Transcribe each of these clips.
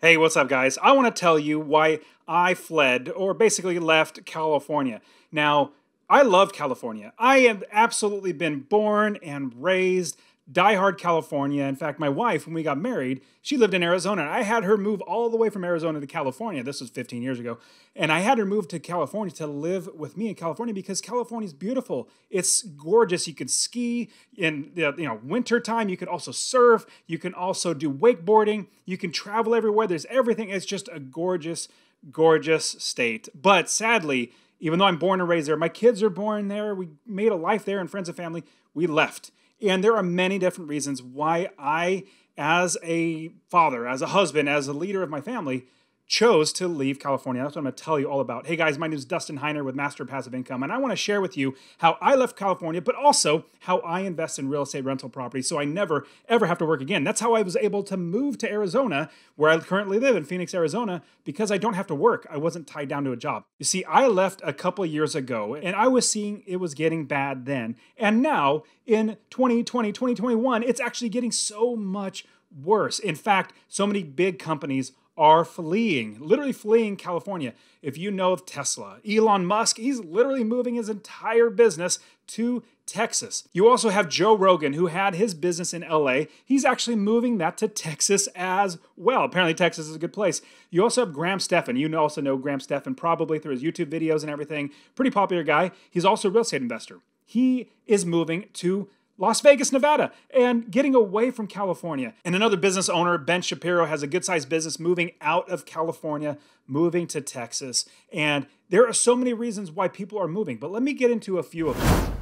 Hey, what's up, guys? I want to tell you why I fled, or basically left California. Now, I love California. I have absolutely been born and raised diehard California. In fact, my wife, when we got married, she lived in Arizona. I had her move all the way from Arizona to California. This was 15 years ago. And I had her move to California to live with me in California because California is beautiful. It's gorgeous. You could ski in the you know wintertime. You could also surf. You can also do wakeboarding. You can travel everywhere. There's everything. It's just a gorgeous, gorgeous state. But sadly, even though I'm born and raised there, my kids are born there. We made a life there and friends and family. We left and there are many different reasons why I, as a father, as a husband, as a leader of my family, chose to leave California. That's what I'm going to tell you all about. Hey guys, my name is Dustin Heiner with Master Passive Income, and I want to share with you how I left California, but also how I invest in real estate rental property so I never ever have to work again. That's how I was able to move to Arizona, where I currently live in Phoenix, Arizona, because I don't have to work. I wasn't tied down to a job. You see, I left a couple years ago, and I was seeing it was getting bad then. And now in 2020, 2021, it's actually getting so much worse. In fact, so many big companies are fleeing, literally fleeing California. If you know of Tesla, Elon Musk, he's literally moving his entire business to Texas. You also have Joe Rogan, who had his business in LA. He's actually moving that to Texas as well. Apparently, Texas is a good place. You also have Graham Stephan. You also know Graham Stephan probably through his YouTube videos and everything. Pretty popular guy. He's also a real estate investor. He is moving to Las Vegas, Nevada, and getting away from California. And another business owner, Ben Shapiro, has a good sized business moving out of California, moving to Texas. And there are so many reasons why people are moving, but let me get into a few of them.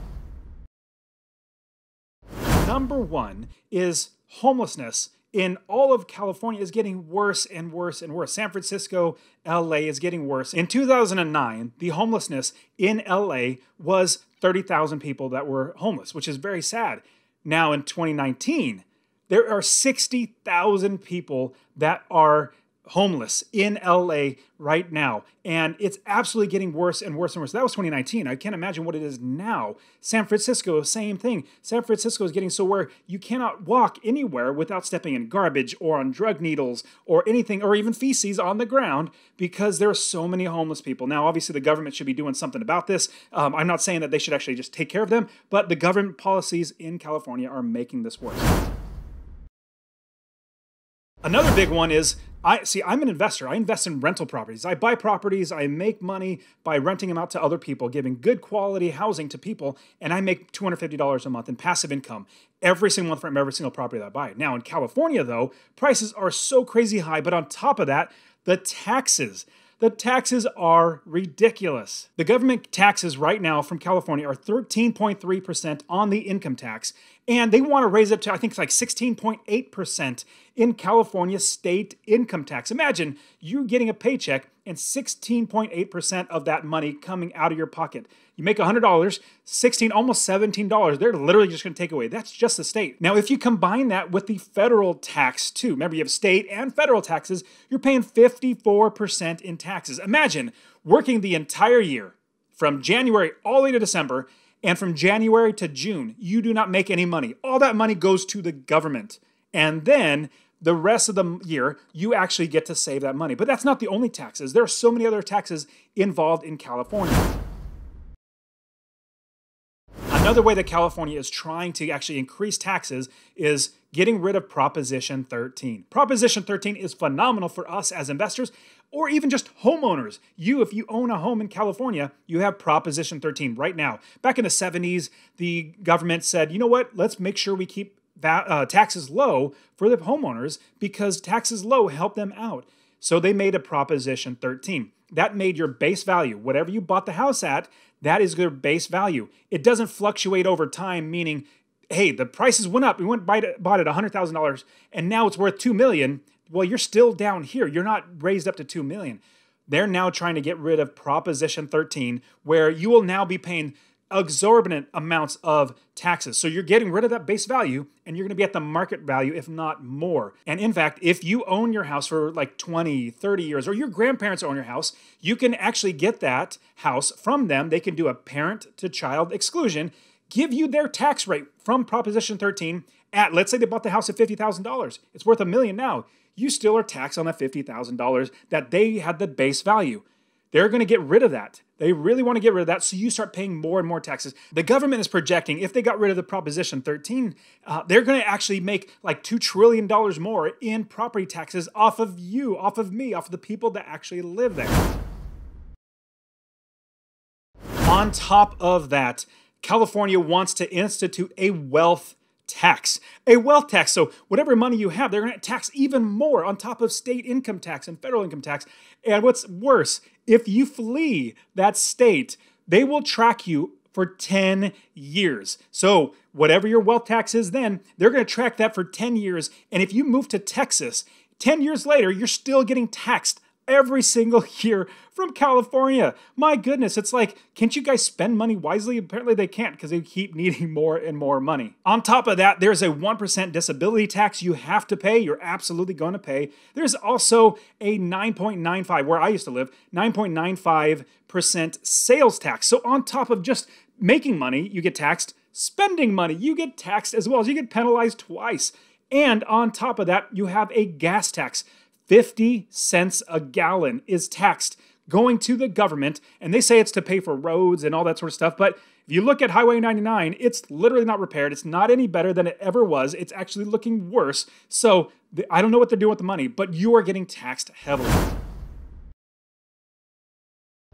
Number one is homelessness in all of California is getting worse and worse and worse. San Francisco, LA is getting worse. In 2009, the homelessness in LA was 30,000 people that were homeless, which is very sad. Now in 2019, there are 60,000 people that are homeless in LA right now. And it's absolutely getting worse and worse and worse. That was 2019. I can't imagine what it is now. San Francisco, same thing. San Francisco is getting so where you cannot walk anywhere without stepping in garbage or on drug needles or anything, or even feces on the ground because there are so many homeless people. Now, obviously, the government should be doing something about this. Um, I'm not saying that they should actually just take care of them, but the government policies in California are making this worse. Another big one is I see I'm an investor. I invest in rental properties. I buy properties, I make money by renting them out to other people, giving good quality housing to people, and I make $250 a month in passive income every single month from every single property that I buy. Now in California though, prices are so crazy high, but on top of that, the taxes the taxes are ridiculous. The government taxes right now from California are 13.3% on the income tax, and they want to raise it to, I think it's like 16.8% in California state income tax. Imagine you getting a paycheck and 16.8% of that money coming out of your pocket. You make $100, 16, almost $17. They're literally just going to take away. That's just the state. Now, if you combine that with the federal tax too, remember you have state and federal taxes, you're paying 54% in taxes. Imagine working the entire year from January all the way to December and from January to June, you do not make any money. All that money goes to the government. And then the rest of the year, you actually get to save that money. But that's not the only taxes. There are so many other taxes involved in California. Another way that California is trying to actually increase taxes is getting rid of Proposition 13. Proposition 13 is phenomenal for us as investors or even just homeowners. You, if you own a home in California, you have Proposition 13 right now. Back in the 70s, the government said, you know what, let's make sure we keep uh, taxes low for the homeowners because taxes low help them out. So they made a Proposition 13. That made your base value, whatever you bought the house at, that is their base value. It doesn't fluctuate over time, meaning, hey, the prices went up. We went bought it, bought it $100,000 and now it's worth 2 million well, you're still down here. You're not raised up to 2 million. They're now trying to get rid of Proposition 13, where you will now be paying exorbitant amounts of taxes. So you're getting rid of that base value and you're going to be at the market value, if not more. And in fact, if you own your house for like 20, 30 years, or your grandparents own your house, you can actually get that house from them. They can do a parent to child exclusion, give you their tax rate from Proposition 13 at, let's say they bought the house at $50,000. It's worth a million now you still are taxed on that $50,000 that they had the base value. They're going to get rid of that. They really want to get rid of that, so you start paying more and more taxes. The government is projecting if they got rid of the Proposition 13, uh, they're going to actually make like $2 trillion more in property taxes off of you, off of me, off of the people that actually live there. On top of that, California wants to institute a wealth tax. A wealth tax. So, whatever money you have, they're going to tax even more on top of state income tax and federal income tax. And what's worse, if you flee that state, they will track you for 10 years. So, whatever your wealth tax is then, they're going to track that for 10 years. And if you move to Texas, 10 years later, you're still getting taxed every single year from California. My goodness, it's like, can't you guys spend money wisely? Apparently they can't because they keep needing more and more money. On top of that, there's a 1% disability tax you have to pay. You're absolutely going to pay. There's also a 9.95, where I used to live, 9.95% sales tax. So on top of just making money, you get taxed. Spending money, you get taxed as well as you get penalized twice. And on top of that, you have a gas tax. 50 cents a gallon is taxed going to the government, and they say it's to pay for roads and all that sort of stuff. But if you look at Highway 99, it's literally not repaired. It's not any better than it ever was. It's actually looking worse. So I don't know what they're doing with the money, but you are getting taxed heavily.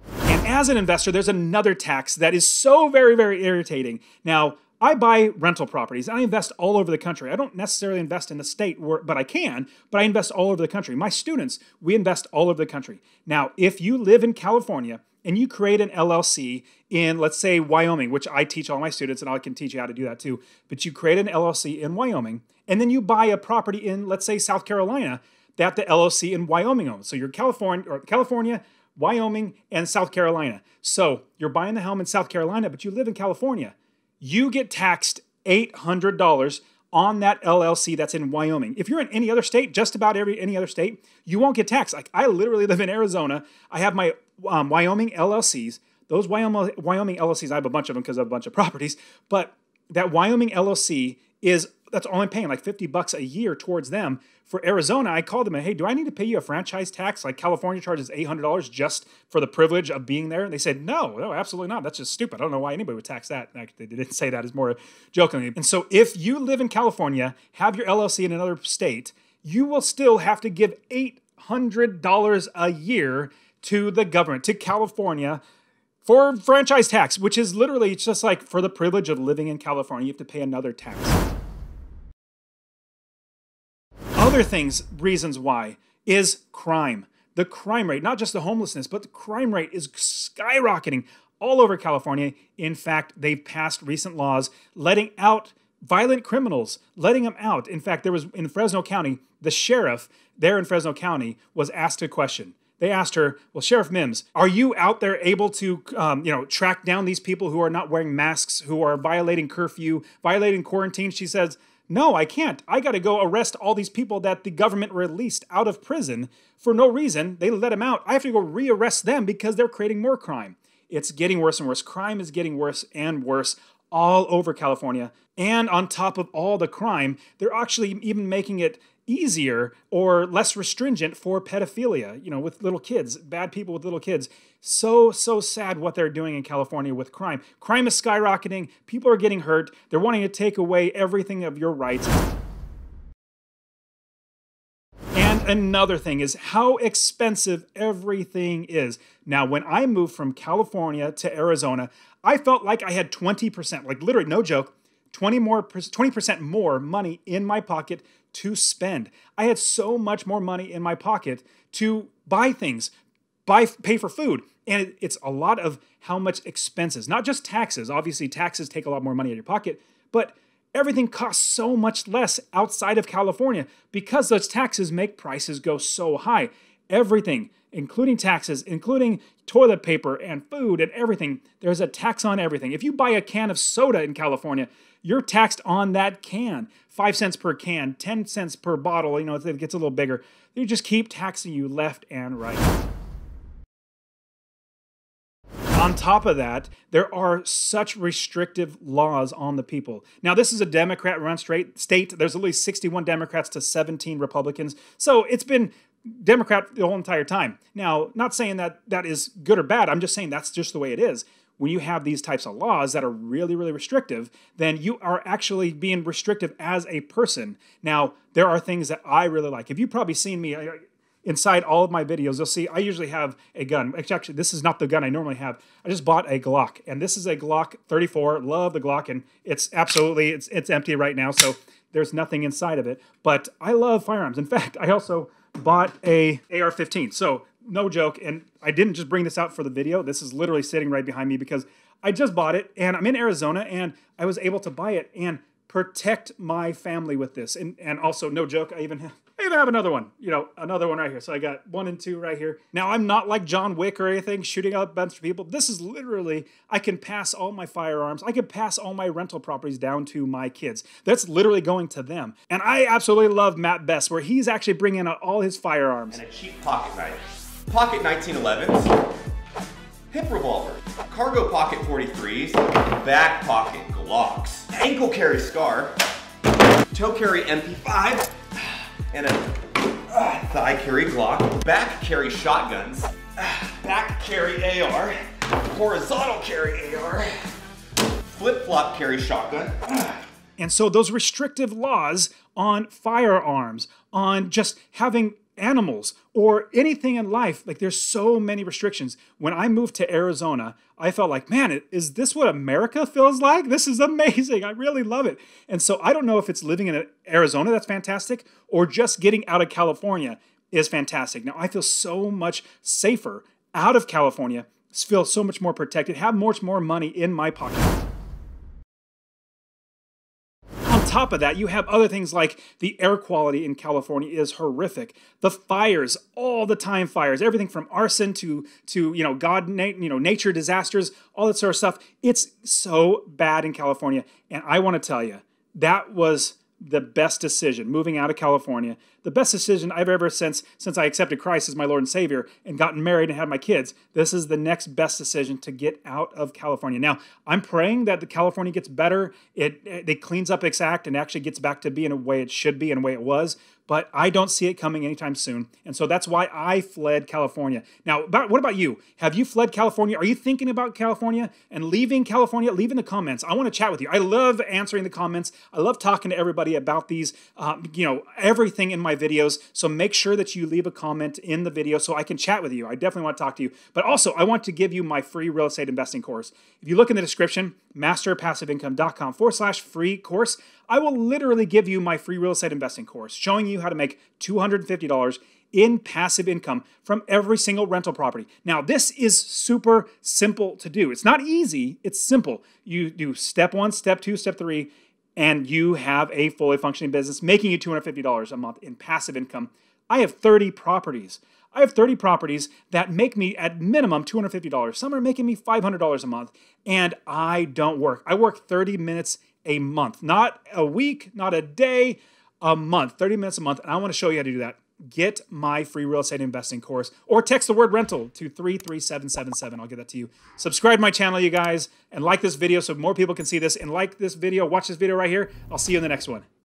And as an investor, there's another tax that is so very, very irritating. Now, I buy rental properties. I invest all over the country. I don't necessarily invest in the state, where, but I can, but I invest all over the country. My students, we invest all over the country. Now, if you live in California and you create an LLC in, let's say, Wyoming, which I teach all my students and I can teach you how to do that too, but you create an LLC in Wyoming and then you buy a property in, let's say, South Carolina that the LLC in Wyoming owns. So you're California or California, Wyoming, and South Carolina. So you're buying the home in South Carolina, but you live in California you get taxed $800 on that LLC that's in Wyoming. If you're in any other state, just about every any other state, you won't get taxed. Like I literally live in Arizona. I have my um, Wyoming LLCs. Those Wyoming Wyoming LLCs, I have a bunch of them because I have a bunch of properties. But that Wyoming LLC is that's all I'm paying, like 50 bucks a year towards them. For Arizona, I called them and, hey, do I need to pay you a franchise tax? Like California charges $800 just for the privilege of being there. And they said, no, no, absolutely not. That's just stupid. I don't know why anybody would tax that. Actually, they didn't say that as more jokingly. And so if you live in California, have your LLC in another state, you will still have to give $800 a year to the government, to California, for franchise tax, which is literally just like for the privilege of living in California, you have to pay another tax other things, reasons why, is crime. The crime rate, not just the homelessness, but the crime rate is skyrocketing all over California. In fact, they've passed recent laws letting out violent criminals, letting them out. In fact, there was in Fresno County, the sheriff there in Fresno County was asked a question. They asked her, "Well, Sheriff Mims, are you out there able to, um, you know, track down these people who are not wearing masks, who are violating curfew, violating quarantine?" She says, no, I can't. I got to go arrest all these people that the government released out of prison for no reason. They let them out. I have to go rearrest them because they're creating more crime. It's getting worse and worse. Crime is getting worse and worse all over California. And on top of all the crime, they're actually even making it easier or less restringent for pedophilia, you know, with little kids, bad people with little kids. So, so sad what they're doing in California with crime. Crime is skyrocketing, people are getting hurt, they're wanting to take away everything of your rights. And another thing is how expensive everything is. Now, when I moved from California to Arizona, I felt like I had 20%, like literally no joke, 20 more 20% more money in my pocket to spend. I had so much more money in my pocket to buy things, buy pay for food. And it's a lot of how much expenses, not just taxes. Obviously, taxes take a lot more money in your pocket, but everything costs so much less outside of California because those taxes make prices go so high. Everything, including taxes, including toilet paper and food and everything, there's a tax on everything. If you buy a can of soda in California, you're taxed on that can. Five cents per can, 10 cents per bottle, you know, it gets a little bigger. They just keep taxing you left and right. On top of that, there are such restrictive laws on the people. Now, this is a Democrat run state. There's at least 61 Democrats to 17 Republicans. So it's been Democrat the whole entire time. Now, not saying that that is good or bad. I'm just saying that's just the way it is. When you have these types of laws that are really, really restrictive, then you are actually being restrictive as a person. Now, there are things that I really like. If you've probably seen me, inside all of my videos, you'll see I usually have a gun. Actually, this is not the gun I normally have. I just bought a Glock, and this is a Glock 34. Love the Glock, and it's absolutely it's it's empty right now, so there's nothing inside of it. But I love firearms. In fact, I also bought a AR-15. So no joke, and I didn't just bring this out for the video. This is literally sitting right behind me because I just bought it, and I'm in Arizona, and I was able to buy it and protect my family with this. And and also, no joke, I even have Even have another one, you know, another one right here. So I got one and two right here. Now I'm not like John Wick or anything, shooting up a bunch of people. This is literally, I can pass all my firearms. I can pass all my rental properties down to my kids. That's literally going to them. And I absolutely love Mat Best, where he's actually bringing out all his firearms. And a cheap pocket knife. Pocket 1911s. Hip revolver. Cargo pocket 43s. Back pocket Glocks. Ankle carry SCAR. Toe carry MP5 and a uh, thigh carry Glock, back carry shotguns, uh, back carry AR, horizontal carry AR, flip flop carry shotgun. Uh. And so those restrictive laws on firearms, on just having animals or anything in life. Like there's so many restrictions. When I moved to Arizona, I felt like, man, is this what America feels like? This is amazing. I really love it. And so I don't know if it's living in Arizona that's fantastic or just getting out of California is fantastic. Now I feel so much safer out of California, feel so much more protected, have much more money in my pocket top of that, you have other things like the air quality in California is horrific. The fires, all the time fires, everything from arson to to you know God, you know nature disasters, all that sort of stuff. It's so bad in California, and I want to tell you that was the best decision moving out of California. The best decision I've ever since since I accepted Christ as my Lord and Savior and gotten married and had my kids. This is the next best decision to get out of California. Now, I'm praying that the California gets better. It it cleans up its act and actually gets back to being a way it should be and a way it was but I don't see it coming anytime soon. And so that's why I fled California. Now, about, what about you? Have you fled California? Are you thinking about California and leaving California? Leave in the comments. I want to chat with you. I love answering the comments. I love talking to everybody about these, um, you know, everything in my videos. So make sure that you leave a comment in the video so I can chat with you. I definitely want to talk to you. But also, I want to give you my free real estate investing course. If you look in the description, masterpassiveincome.com forward slash free course, I will literally give you my free real estate investing course showing you how to make $250 in passive income from every single rental property. Now, this is super simple to do. It's not easy, it's simple. You do step one, step two, step three, and you have a fully functioning business making you $250 a month in passive income. I have 30 properties. I have 30 properties that make me at minimum $250. Some are making me $500 a month, and I don't work. I work 30 minutes a month, not a week, not a day, a month, 30 minutes a month. And I want to show you how to do that. Get my free real estate investing course or text the word rental to 33777. I'll get that to you. Subscribe to my channel, you guys, and like this video so more people can see this. And like this video, watch this video right here. I'll see you in the next one.